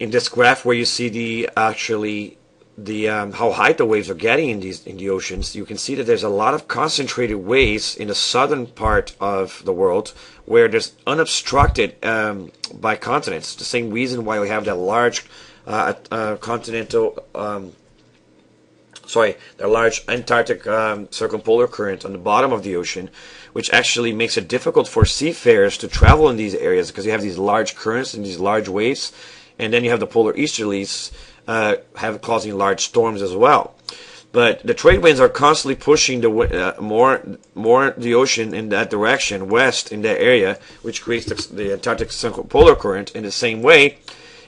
in this graph where you see the actually the um, how high the waves are getting in these in the oceans, you can see that there's a lot of concentrated waves in the southern part of the world where there's unobstructed um, by continents. The same reason why we have that large uh, uh, continental, um, sorry, the large Antarctic um, circumpolar current on the bottom of the ocean, which actually makes it difficult for seafarers to travel in these areas because you have these large currents and these large waves, and then you have the polar easterlies uh, have causing large storms as well. But the trade winds are constantly pushing the uh, more more the ocean in that direction, west in that area, which creates the, the Antarctic polar current. In the same way,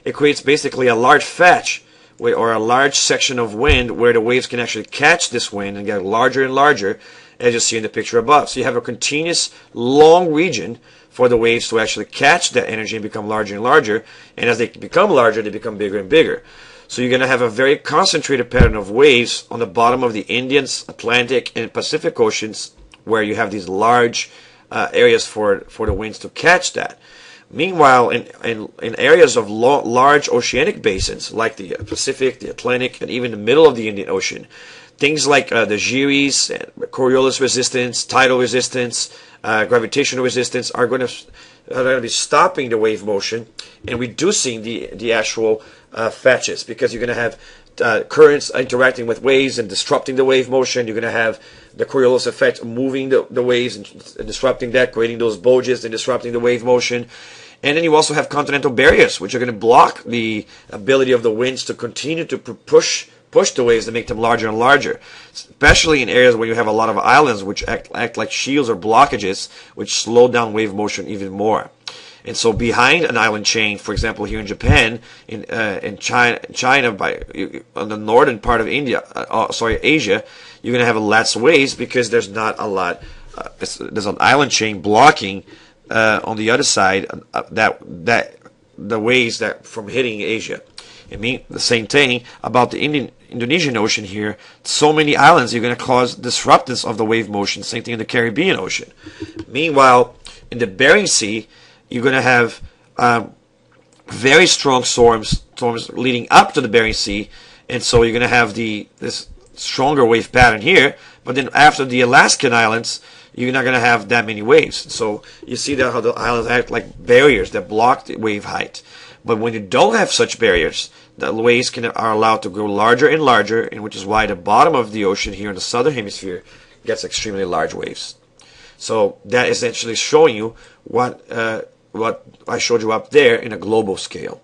it creates basically a large fetch or a large section of wind where the waves can actually catch this wind and get larger and larger, as you see in the picture above. So you have a continuous long region for the waves to actually catch that energy and become larger and larger. And as they become larger, they become bigger and bigger. So you're going to have a very concentrated pattern of waves on the bottom of the Indian, Atlantic, and Pacific Oceans, where you have these large uh, areas for for the winds to catch that. Meanwhile, in, in, in areas of large oceanic basins like the Pacific, the Atlantic, and even the middle of the Indian Ocean, things like uh, the gyres, Coriolis resistance, tidal resistance, uh, gravitational resistance are going to are going to be stopping the wave motion and reducing the the actual uh, fetches because you're going to have uh, currents interacting with waves and disrupting the wave motion. You're going to have the Coriolis effect moving the, the waves and, and disrupting that, creating those bulges and disrupting the wave motion. And then you also have continental barriers, which are going to block the ability of the winds to continue to push push the waves to make them larger and larger, especially in areas where you have a lot of islands which act, act like shields or blockages, which slow down wave motion even more. And so behind an island chain, for example, here in Japan, in uh, in China, China by on the northern part of India, uh, uh sorry, Asia, you're going to have less waves because there's not a lot. Uh, there's an island chain blocking uh, on the other side uh, that that the waves that from hitting Asia. I mean the same thing about the Indian Indonesian Ocean here. So many islands, you're going to cause disruptance of the wave motion. Same thing in the Caribbean Ocean. Meanwhile, in the Bering Sea, you're going to have um, very strong storms, storms leading up to the Bering Sea, and so you're going to have the this stronger wave pattern here. But then after the Alaskan islands, you're not going to have that many waves. So you see that how the islands act like barriers that block the wave height. But when you don't have such barriers, the waves can, are allowed to grow larger and larger, and which is why the bottom of the ocean here in the southern hemisphere gets extremely large waves. So that is actually showing you what uh, what I showed you up there in a global scale.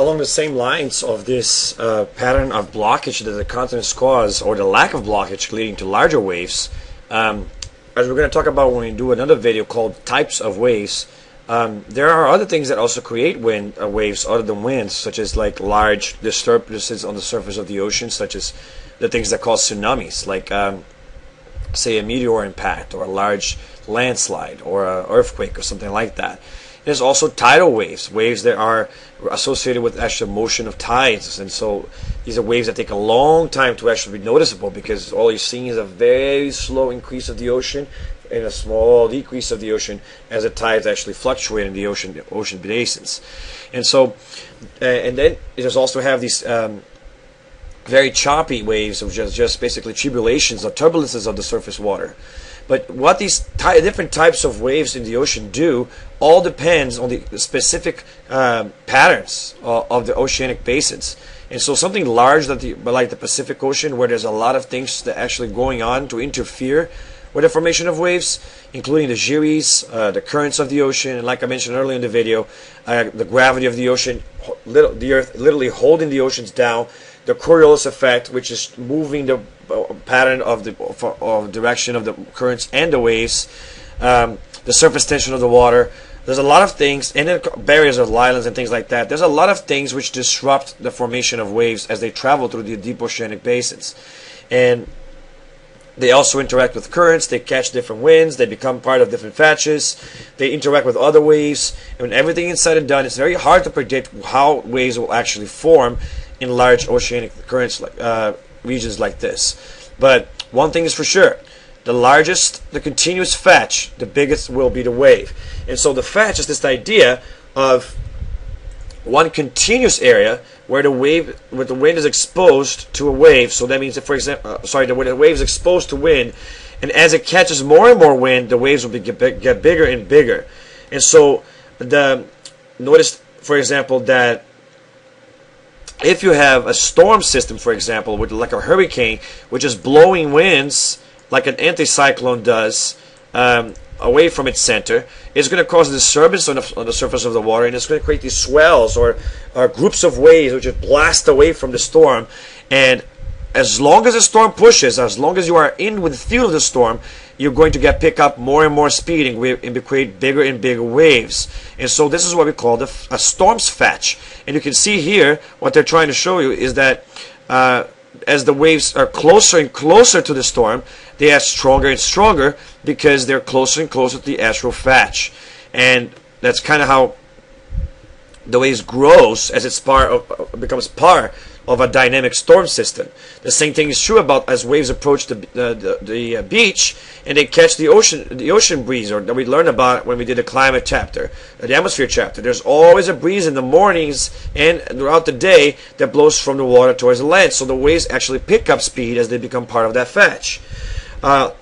Along the same lines of this uh, pattern of blockage that the continents cause, or the lack of blockage leading to larger waves, um, as we're going to talk about when we do another video called types of waves, um, there are other things that also create wind uh, waves other than winds, such as like large disturbances on the surface of the ocean, such as the things that cause tsunamis, like um, say a meteor impact or a large landslide or an earthquake or something like that. There's also tidal waves, waves that are associated with actual motion of tides, and so these are waves that take a long time to actually be noticeable because all you're seeing is a very slow increase of the ocean and a small decrease of the ocean as the tides actually fluctuate in the ocean ocean basins. And so, uh, and then it just also have these um, very choppy waves of just, just basically tribulations or turbulences of the surface water. But what these ty- different types of waves in the ocean do all depends on the specific um, patterns of, of the oceanic basins. And so something large that the, like the Pacific Ocean, where there's a lot of things that actually going on to interfere with the formation of waves, including the gyres, uh, the currents of the ocean, and like I mentioned earlier in the video, uh, the gravity of the ocean, the Earth literally holding the oceans down, the Coriolis effect, which is moving the uh, pattern of the of direction of the currents and the waves, um, the surface tension of the water, there's a lot of things, and then barriers of islands and things like that. There's a lot of things which disrupt the formation of waves as they travel through the deep oceanic basins. And they also interact with currents, they catch different winds, they become part of different facies, they interact with other waves. And when everything is said and done, it's very hard to predict how waves will actually form in large oceanic currents like, uh, regions like this. But one thing is for sure the largest, the continuous fetch, the biggest will be the wave. And so the fetch is this idea of one continuous area where the wave, where the wind is exposed to a wave. So that means that, for example, uh, sorry, the, the wave is exposed to wind, and as it catches more and more wind, the waves will be, get, get bigger and bigger. And so the notice, for example, that if you have a storm system, for example, with like a hurricane, which is blowing winds like an anticyclone does um, away from its center, it's going to cause a disturbance on the, on the surface of the water and it's going to create these swells or, or groups of waves which just blast away from the storm. And as long as the storm pushes, as long as you are in with the field of the storm, you're going to get pick up more and more speed and, and create bigger and bigger waves. And so this is what we call the, a storm's fetch. And you can see here what they're trying to show you is that uh, as the waves are closer and closer to the storm, they are stronger and stronger because they're closer and closer to the astral fetch. And that's kind of how the waves grows as it's part of, becomes part of a dynamic storm system. The same thing is true about as waves approach the uh, the, the uh, beach and they catch the ocean the ocean breeze, or that we learned about when we did the climate chapter, the atmosphere chapter. There's always a breeze in the mornings and throughout the day that blows from the water towards the land. So the waves actually pick up speed as they become part of that fetch. Uh,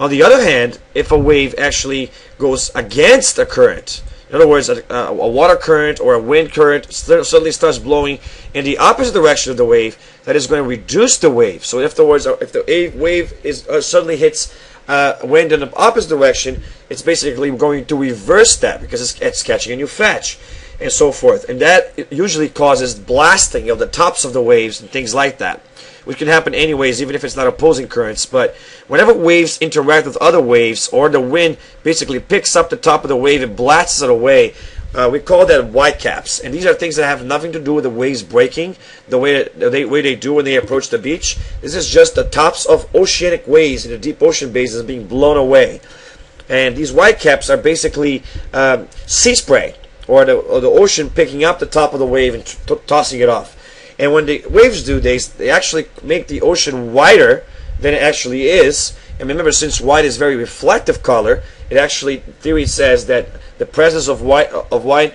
on the other hand, if a wave actually goes against a current, in other words, a, a, water current or a wind current suddenly starts blowing in the opposite direction of the wave, that is going to reduce the wave. So, if the words, if the wave is uh, suddenly hits uh, wind in the opposite direction, it's basically going to reverse that because it's, it's catching a new fetch and so forth. And that usually causes blasting of the tops of the waves and things like that which can happen anyways, even if it's not opposing currents. But whenever waves interact with other waves, or the wind basically picks up the top of the wave and blasts it away, uh, we call that whitecaps. And these are things that have nothing to do with the waves breaking, the way they, way they do when they approach the beach. This is just the tops of oceanic waves in the deep ocean basins being blown away. And these whitecaps are basically um, sea spray, or the, or the ocean picking up the top of the wave and tossing it off. And when the waves do, they, they actually make the ocean whiter than it actually is. And remember, since white is very reflective color, it actually theory says that the presence of white of white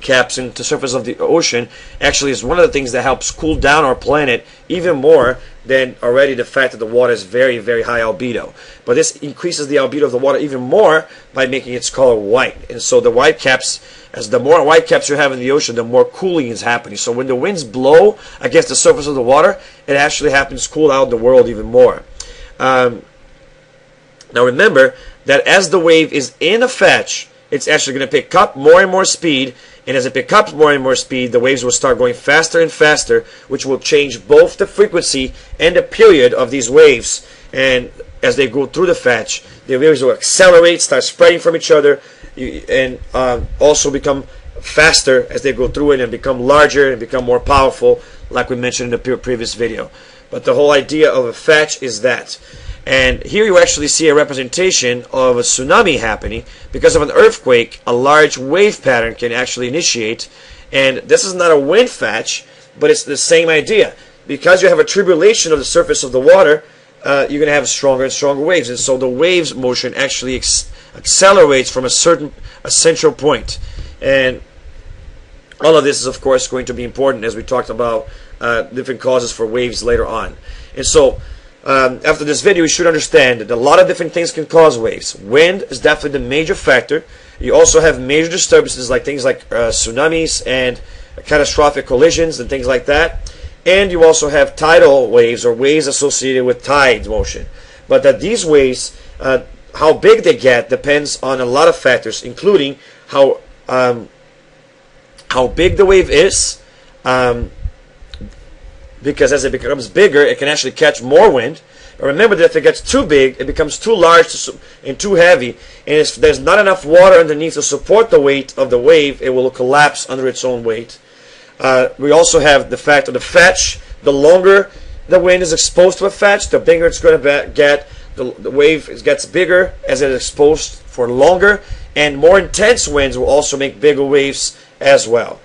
caps in the surface of the ocean actually is one of the things that helps cool down our planet even more than already the fact that the water is very very high albedo but this increases the albedo of the water even more by making its color white and so the white caps as the more white caps you have in the ocean, the more cooling is happening. So when the winds blow against the surface of the water, it actually happens cool out the world even more. Um, now remember that as the wave is in a fetch, it's actually going to pick up more and more speed. And as it picks up more and more speed, the waves will start going faster and faster, which will change both the frequency and the period of these waves. And as they go through the fetch, the waves will accelerate, start spreading from each other, and uh, also become faster as they go through it and become larger and become more powerful, like we mentioned in the previous video. But the whole idea of a fetch is that. And here you actually see a representation of a tsunami happening because of an earthquake. A large wave pattern can actually initiate. And this is not a wind fetch, but it's the same idea. Because you have a tribulation of the surface of the water, uh, you're going to have stronger and stronger waves. And so the waves motion actually accelerates from a certain a central point. And all of this is, of course, going to be important as we talked about uh, different causes for waves later on. And so, um, after this video, you should understand that a lot of different things can cause waves. Wind is definitely the major factor. You also have major disturbances like things like uh, tsunamis and catastrophic collisions and things like that. And you also have tidal waves or waves associated with tide motion. But that these waves uh, how big they get depends on a lot of factors, including how um, how big the wave is, um, because as it becomes bigger, it can actually catch more wind. But remember that if it gets too big, it becomes too large and too heavy, and if there's not enough water underneath to support the weight of the wave, it will collapse under its own weight. Uh, we also have the fact of the fetch. The longer the wind is exposed to a fetch, the bigger it's going to get. The, the wave gets bigger as it is exposed for longer, and more intense winds will also make bigger waves as well.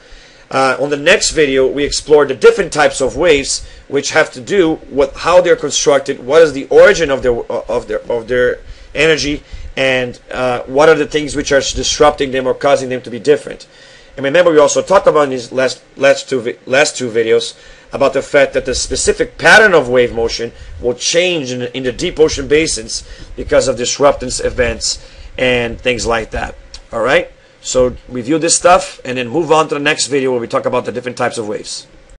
Uh, on the next video, we explore the different types of waves, which have to do with how they're constructed, what is the origin of their of their of their energy, and uh, what are the things which are disrupting them or causing them to be different. And remember, we also talked about in these last last two last two videos about the fact that the specific pattern of wave motion will change in, in the deep ocean basins because of disruptance events and things like that. All right. So review this stuff and then move on to the next video where we talk about the different types of waves.